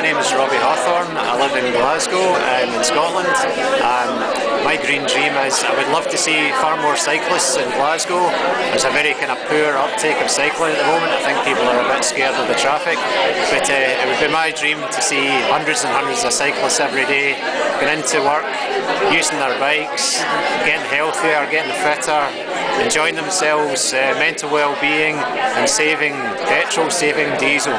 My name is Robbie Hawthorn. I live in Glasgow um, in Scotland. Um, my green dream is I would love to see far more cyclists in Glasgow. There's a very kind of poor uptake of cycling at the moment. I think people are a bit scared of the traffic. But uh, it would be my dream to see hundreds and hundreds of cyclists every day going into work, using their bikes, getting healthier, getting fitter, enjoying themselves, uh, mental well-being and saving petrol, saving diesel.